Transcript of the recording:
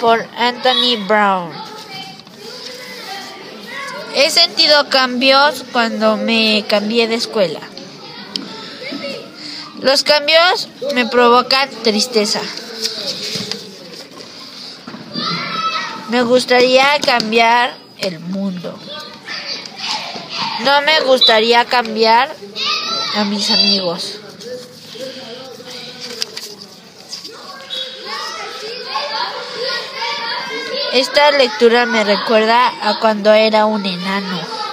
Por Anthony Brown. He sentido cambios cuando me cambié de escuela. Los cambios me provocan tristeza. Me gustaría cambiar el mundo. No me gustaría cambiar a mis amigos. Esta lectura me recuerda a cuando era un enano.